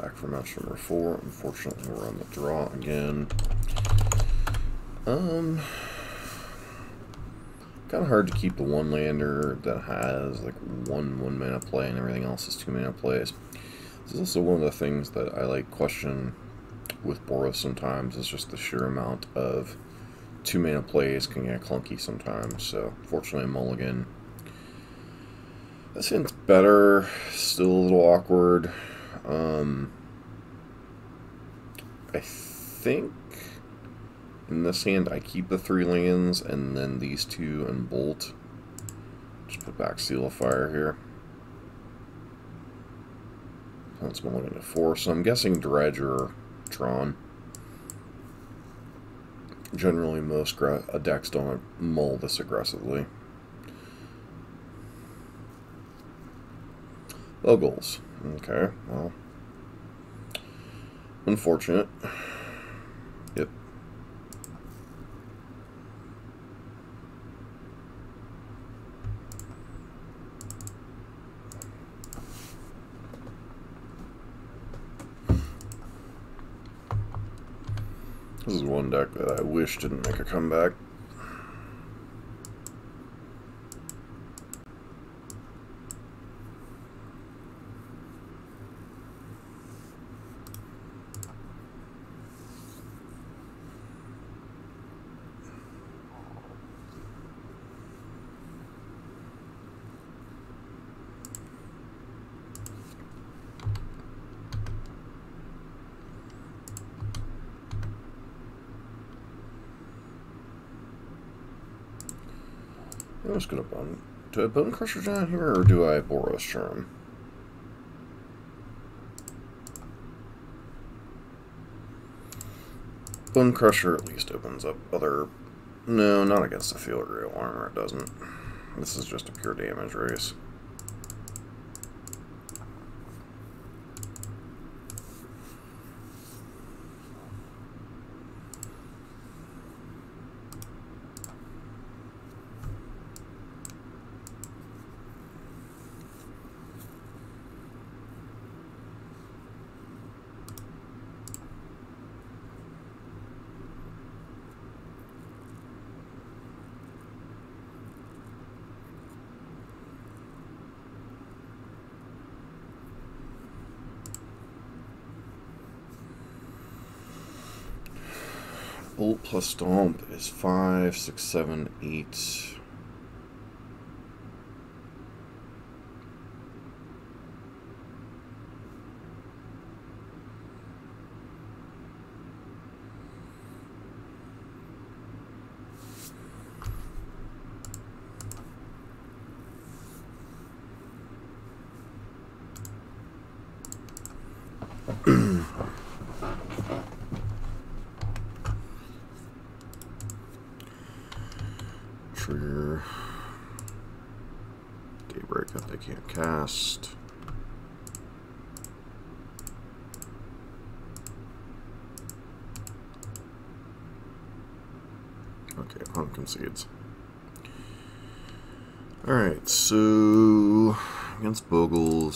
Back for match number four. Unfortunately, we're on the draw again. Um, kind of hard to keep the one lander that has like one one mana play and everything else is two mana plays. This is also one of the things that I like question with Boros sometimes is just the sheer amount of two mana plays can get clunky sometimes. So fortunately, Mulligan. This hand's better, still a little awkward. Um, I think in this hand I keep the three lands and then these two and bolt. Just put back Seal of Fire here. That's Mulligan to four, so I'm guessing Dredge or Tron. Generally, most decks don't mull this aggressively. Bogles. Okay, well. Unfortunate. Yep. This is one deck that I wish didn't make a comeback. I'm just gonna bone. Do I bone crusher down here or do I Boros charm? Bone crusher at least opens up other. No, not against the Ethereal Armor. It doesn't. This is just a pure damage race. Bolt plus Stomp is 5, 6, 7, 8.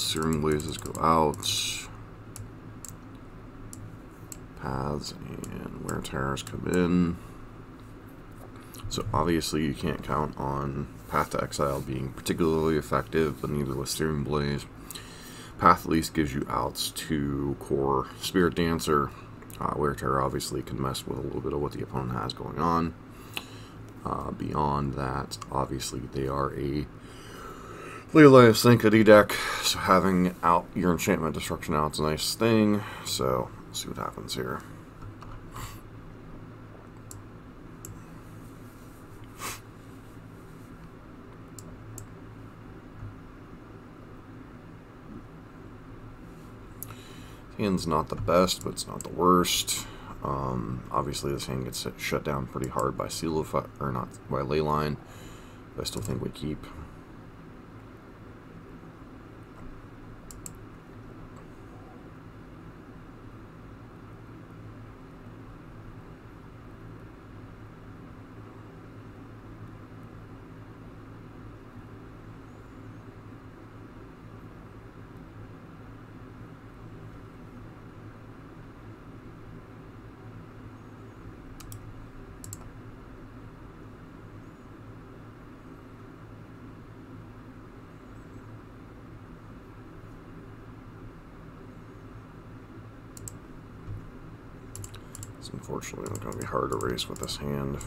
Searing Blazes go out. Paths and Wear Tears come in. So obviously you can't count on Path to Exile being particularly effective, but neither with Searing Blaze. Path at least gives you outs to core Spirit Dancer. Uh, Wear Tear obviously can mess with a little bit of what the opponent has going on. Uh, beyond that, obviously they are a Leyline of Sanctity deck, so having out your enchantment destruction out is a nice thing. So, see what happens here. Hand's not the best, but it's not the worst. Um, obviously, this hand gets shut down pretty hard by Seal of Fire, or not by Leyline. But I still think we keep. Unfortunately going to be hard to race with this hand.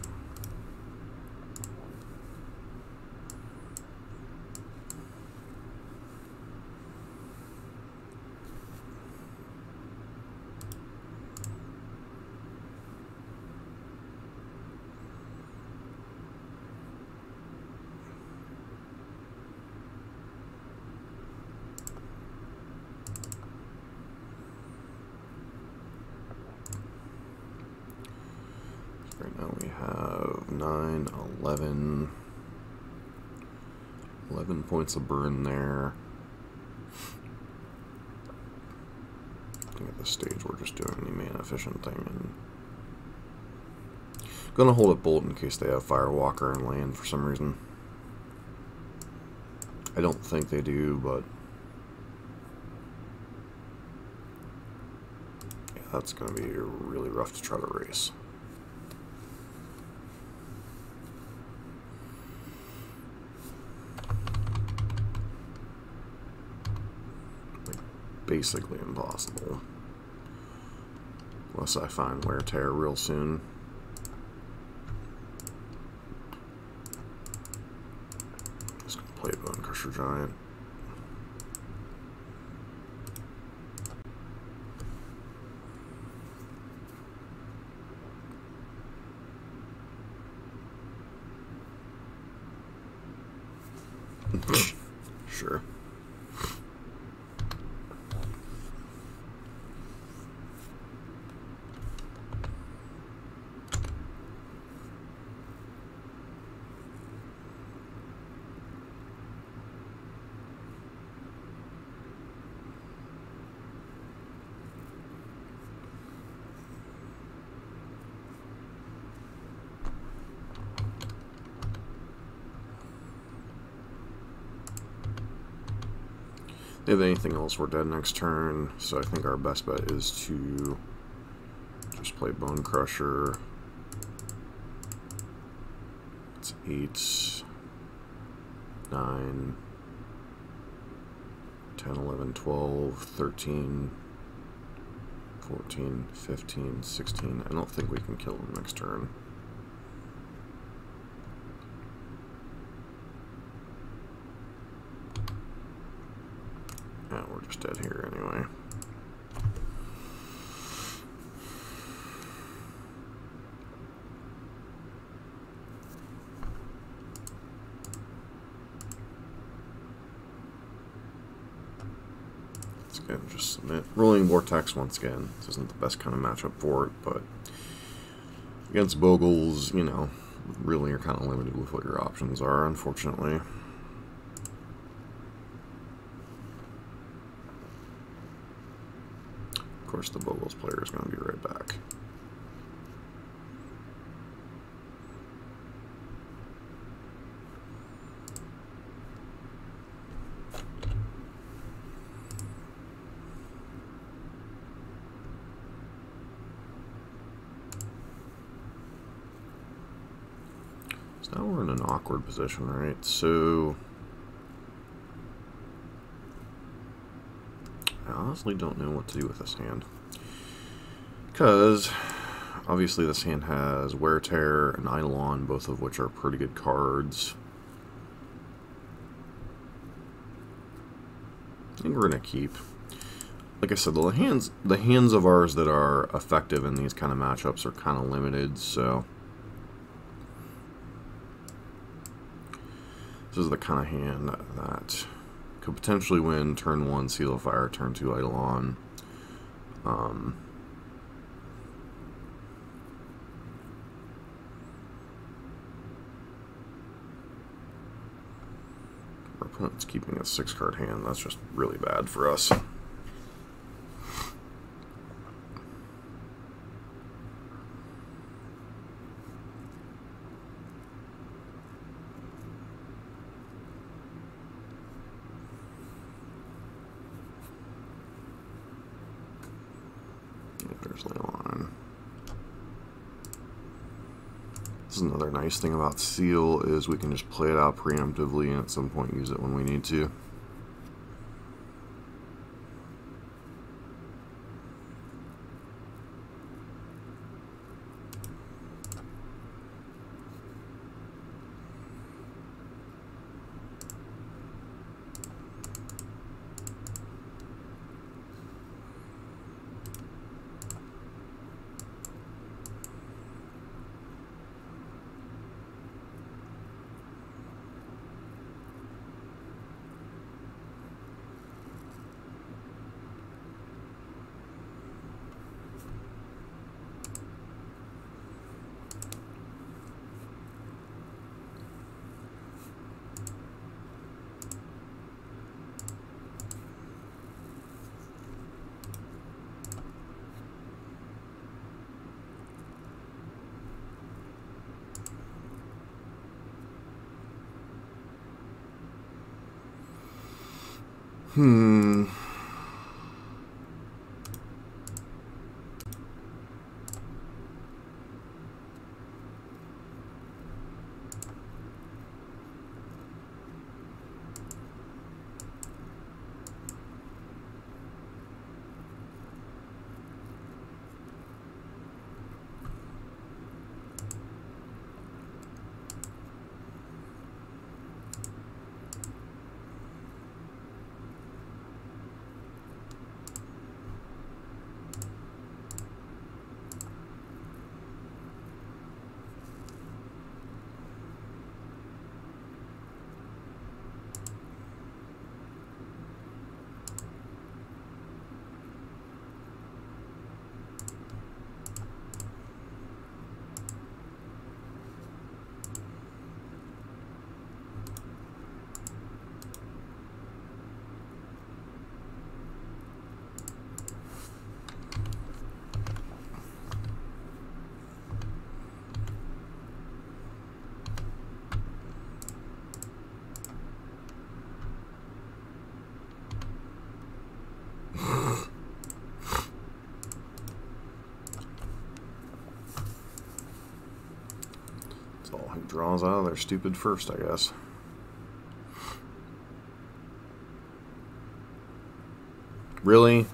Right now we have 9, 11, 11 points of burn there. I think at this stage we're just doing the main efficient thing and gonna hold it bolt in case they have Firewalker and land for some reason. I don't think they do, but yeah, that's gonna be really rough to try to race. Basically impossible. Unless I find Wear Tear real soon. Just gonna play Bone Crusher Giant. sure. If anything else, we're dead next turn, so I think our best bet is to just play Bone Crusher. It's 8, 9, 10, 11, 12, 13, 14, 15, 16. I don't think we can kill him next turn. Just dead here anyway. Once again, just submit. Roiling Vortex once again. This isn't the best kind of matchup for it, but against Bogles, you know, really you're kind of limited with what your options are, unfortunately. Of course, the Bogles player is going to be right back. So now we're in an awkward position, right? So I honestly don't know what to do with this hand. Because, obviously this hand has Wear Tear and Eidolon, both of which are pretty good cards. And we're going to keep. Like I said, the hands, the hands of ours that are effective in these kind of matchups are kind of limited, so... This is the kind of hand that could potentially win turn 1 Seal of Fire, turn 2 Eidolon. Um, our opponent's keeping a 6 card hand. That's just really bad for us. There's Leyline. This is another nice thing about Seal is we can just play it out preemptively and at some point use it when we need to. Hmm. Draws out of their stupid first, I guess. Really?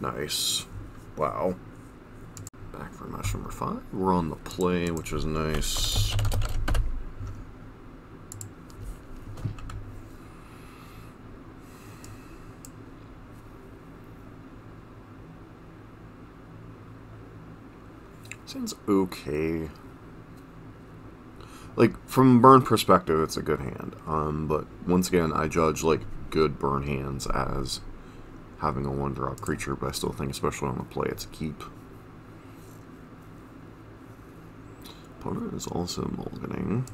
Nice. Wow. Back for match number five. We're on the play, which is nice. Seems okay. Like from burn perspective, it's a good hand. Um, but once again, I judge like good burn hands as having a one drop creature, but I still think, especially on the play, it's a keep. Opponent is also mulliganing.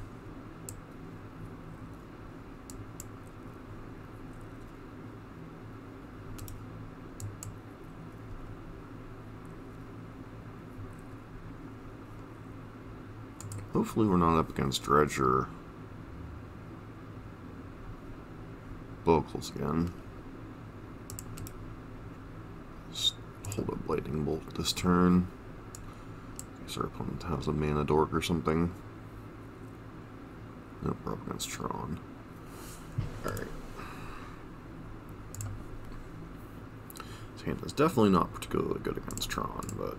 Hopefully we're not up against Dredger. Bogles again. Lightning Bolt this turn. Guess our opponent has a Mana Dork or something. Nope, we're up against Tron. Alright. This hand is definitely not particularly good against Tron, but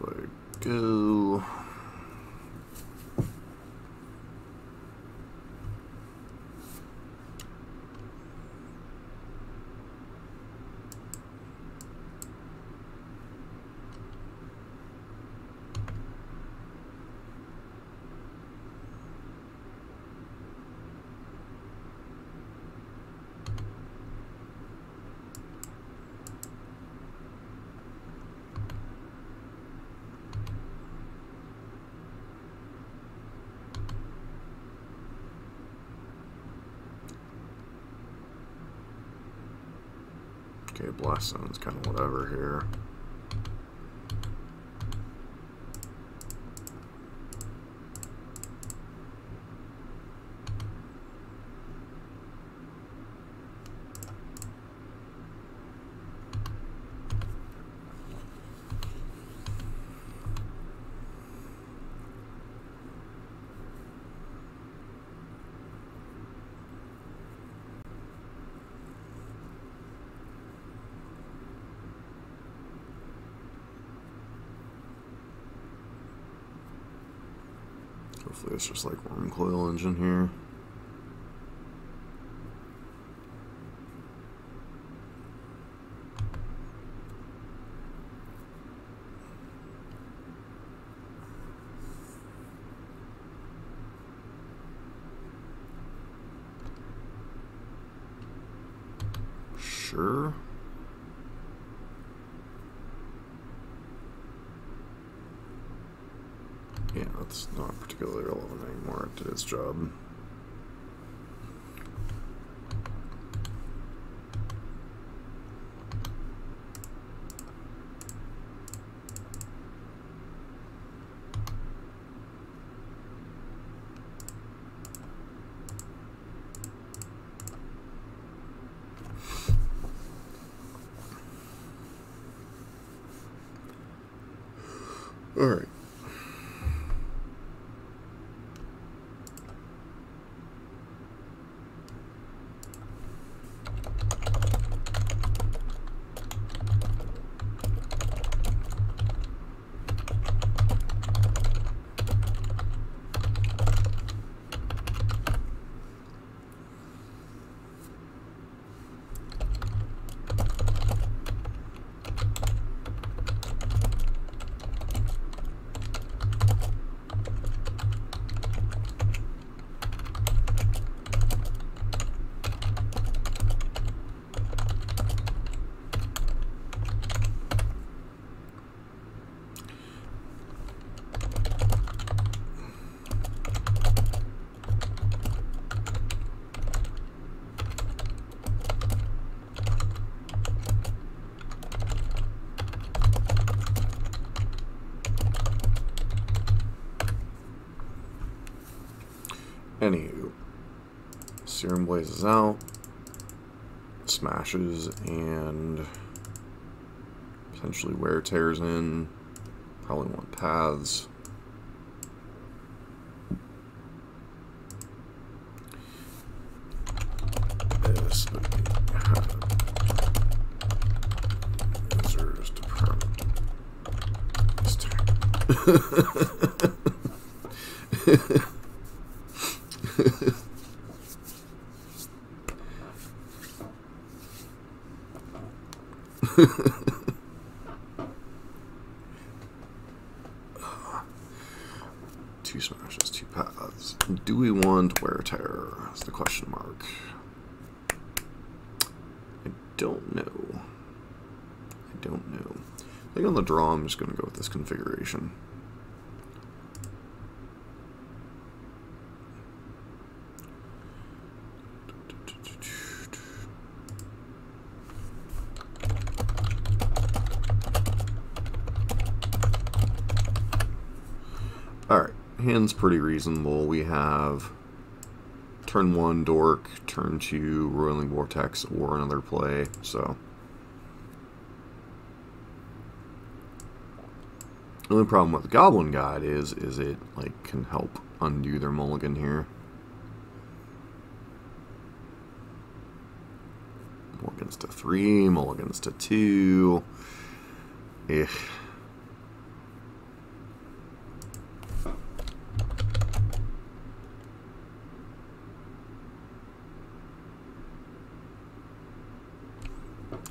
way go. Uh, Okay, Blast Zone's kind of whatever here. Hopefully it's just like Wurmcoil Engine here. Sure. Yeah, that's not particularly relevant anymore. Did its job. All right. Anywho, Searing Blazes out, smashes, and potentially wear tears in. Probably want paths. This would be Hazard's Department. two smashes, two paths. Do we want wear tear? That's the question mark. I don't know. I don't know. I think on the draw I'm just going to go with this configuration. Alright, hand's pretty reasonable. We have turn 1 Dork, turn 2 Roiling Vortex, or another play, so... The only problem with Goblin Guide is, is it like can help undo their mulligan here. Mulligans to three, mulligans to two. Eh.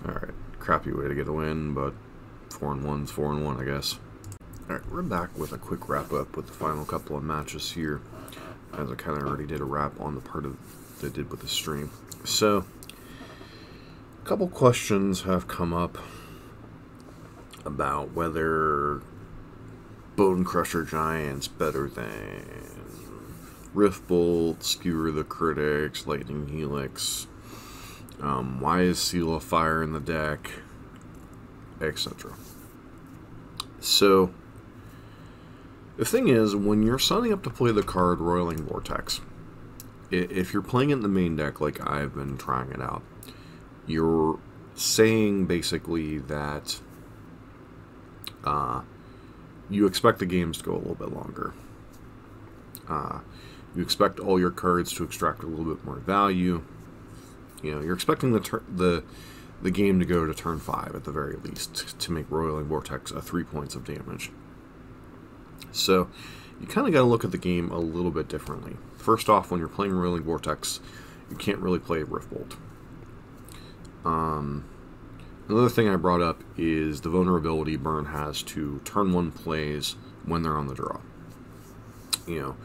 Alright, crappy way to get a win, but four and one's four and one, I guess. Alright, we're back with a quick wrap up with the final couple of matches here, as I kind of already did a wrap on the part of that I did with the stream. So, a couple questions have come up about whether Bone Crusher Giant's better than Rift Bolt, Skewer the Critics, Lightning Helix, um, why is Seal of Fire in the deck, etc. So, the thing is, when you're signing up to play the card Roiling Vortex, if you're playing it in the main deck like I've been trying it out, you're saying basically that uh, you expect the games to go a little bit longer. Uh, you expect all your cards to extract a little bit more value. You know, you're expecting the the the game to go to turn five at the very least to make Roiling Vortex a three points of damage. So you kind of got to look at the game a little bit differently. First off, when you're playing Roiling Vortex, you can't really play Rift Bolt. Um, another thing I brought up is the vulnerability Burn has to turn one plays when they're on the draw. You know,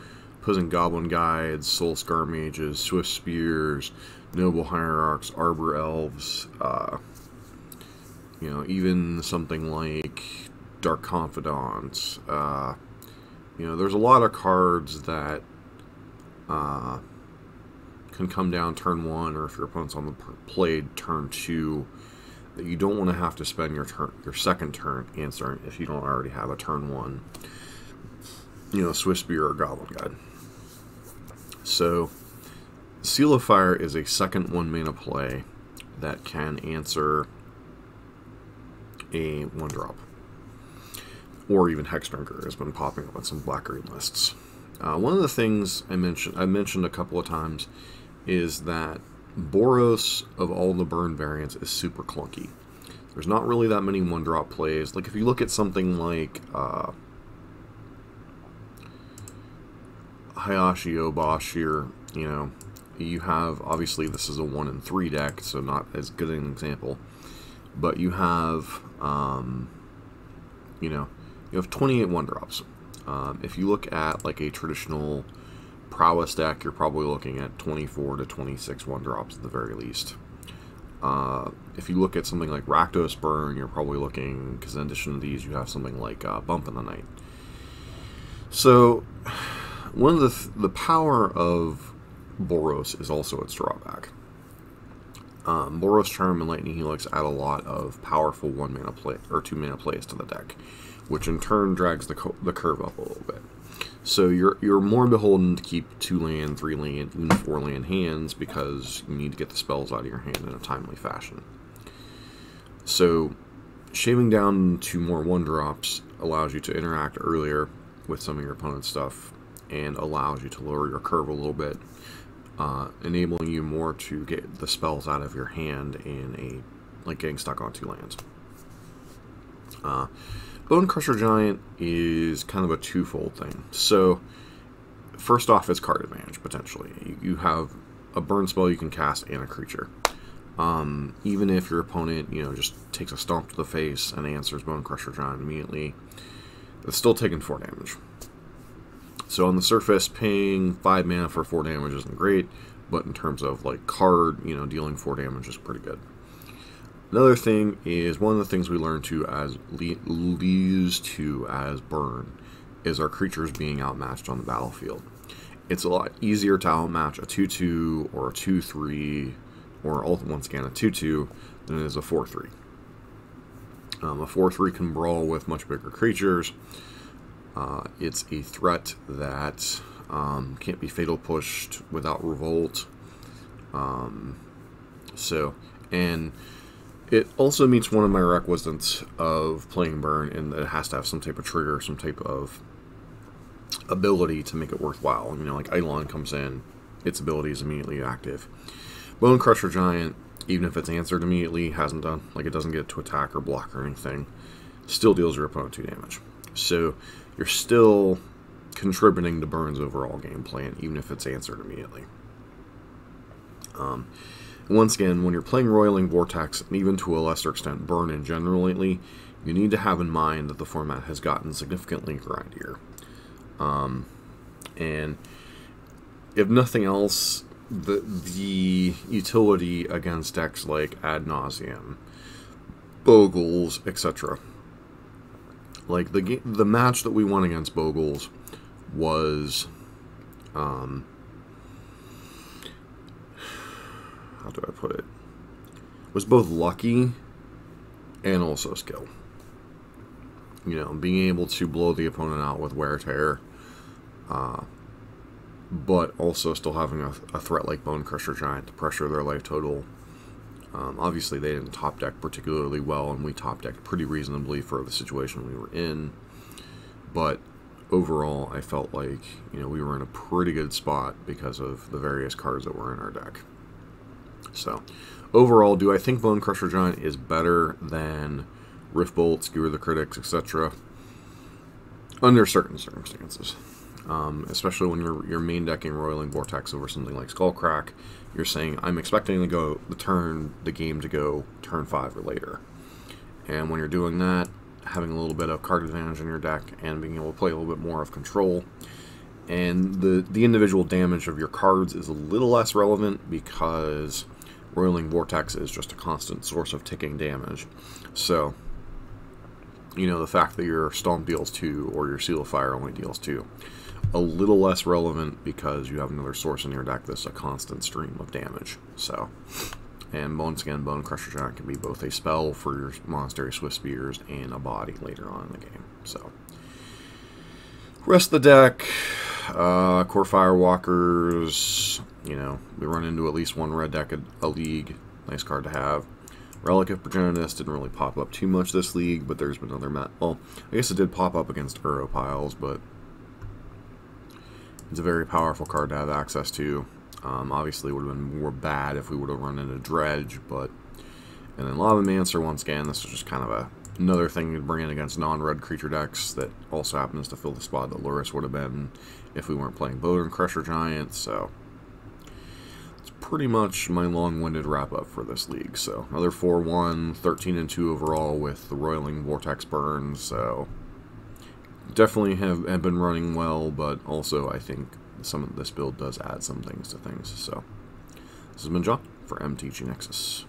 opposing Goblin Guides, Soul Scar Mages, Swift Spears, Noble Hierarchs, Arbor Elves, uh, you know, even something like Dark Confidants, uh, you know, there's a lot of cards that uh, can come down turn one, or if your opponent's on the played turn two, that you don't want to have to spend your turn, your second turn answering if you don't already have a turn one. You know, Swiftspear or Goblin Guide. So, Seal of Fire is a second one mana play that can answer a one drop or even Hexdrinker has been popping up on some black green lists. Uh, one of the things I mentioned I mentioned a couple of times is that Boros of all the burn variants is super clunky. There's not really that many one drop plays. Like if you look at something like uh, Hayashi Obosh here, you know, you have obviously this is a one and three deck, so not as good an example. But you have um, you know, you have 28 one drops. Um, if you look at like a traditional prowess deck, you're probably looking at 24 to 26 one drops at the very least. Uh, if you look at something like Rakdos Burn, you're probably looking, because in addition to these, you have something like uh, Bump in the Night. So, one of the, th the power of Boros is also its drawback. Um, Boros Charm and Lightning Helix add a lot of powerful one mana play or two mana plays to the deck which in turn drags the, the curve up a little bit. So you're you're more beholden to keep two land, three land, even four land hands because you need to get the spells out of your hand in a timely fashion. So shaving down to more one drops allows you to interact earlier with some of your opponent's stuff and allows you to lower your curve a little bit, uh, enabling you more to get the spells out of your hand in a like getting stuck on two lands. Uh, Bone Crusher Giant is kind of a twofold thing. So, first off, it's card advantage, potentially. You, have a burn spell you can cast and a creature. Um, even if your opponent, you know, just takes a stomp to the face and answers Bone Crusher Giant immediately, it's still taking 4 damage. So on the surface, paying 5 mana for 4 damage isn't great, but in terms of like card, you know, dealing 4 damage is pretty good. Another thing is one of the things we learn to as leads to as burn is our creatures being outmatched on the battlefield. It's a lot easier to outmatch a 2-2 or a 2-3 or once again a 2-2 than it is a 4-3. Um, a 4-3 can brawl with much bigger creatures. Uh, it's a threat that um, can't be fatal pushed without revolt. Um, so, and it also meets one of my requisites of playing burn in that it has to have some type of trigger, some type of ability to make it worthwhile. You know, like Eidolon comes in, its ability is immediately active. Bone Crusher Giant, even if it's answered immediately, hasn't done. Like it doesn't get to attack or block or anything. Still deals your opponent 2 damage. So you're still contributing to Burn's overall game plan, even if it's answered immediately. Um, once again, when you're playing Roiling Vortex, and even to a lesser extent Burn in general lately, you need to have in mind that the format has gotten significantly grindier. Um, and if nothing else, the the utility against decks like Ad Nauseam, Bogles, etc. Like the the match that we won against Bogles was, um, how do I put it? Was both lucky and also skill. You know, being able to blow the opponent out with wear tear. Uh, but also still having a, a, threat like Bone Crusher Giant to pressure their life total. Um, obviously, they didn't top deck particularly well, and we top decked pretty reasonably for the situation we were in. But overall, I felt like you know we were in a pretty good spot because of the various cards that were in our deck. So, overall, do I think Bone Crusher Giant is better than Rift Bolt, Skewer the Critics, etc.? Under certain circumstances um, especially when you're, you're main decking Roiling Vortex over something like Skullcrack, you're saying, I'm expecting to go the turn, the game to go turn 5 or later. And when you're doing that, having a little bit of card advantage in your deck and being able to play a little bit more of control, and the, the individual damage of your cards is a little less relevant because Roiling Vortex is just a constant source of ticking damage. So, you know, the fact that your Stomp deals 2 or your Seal of Fire only deals 2 a little less relevant because you have another source in your deck that's a constant stream of damage. So, and once again, Bone Crusher Giant can be both a spell for your Monastery Swiftspears and a body later on in the game. So, rest of the deck, uh, Kor Firewalkers, you know, we run into at least one red deck a, a league. Nice card to have. Relic of Progenitus didn't really pop up too much this league, but there's been other mat. Well, I guess it did pop up against Uro piles, but it's a very powerful card to have access to. Um, obviously, would have been more bad if we would have run into Dredge, but... And then Lavamancer, once again, this is just kind of a, another thing you'd bring in against non-red creature decks that also happens to fill the spot that Lurrus would have been if we weren't playing Bone Crusher Giant, so... Pretty much my long-winded wrap-up for this league, so another 4-1, 13-2 overall with the Roiling Vortex Burns, so definitely have, have been running well, but also I think some of this build does add some things to things. So this has been John for MTG Nexus.